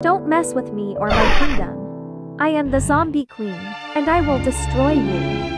Don't mess with me or my kingdom. I am the zombie queen, and I will destroy you.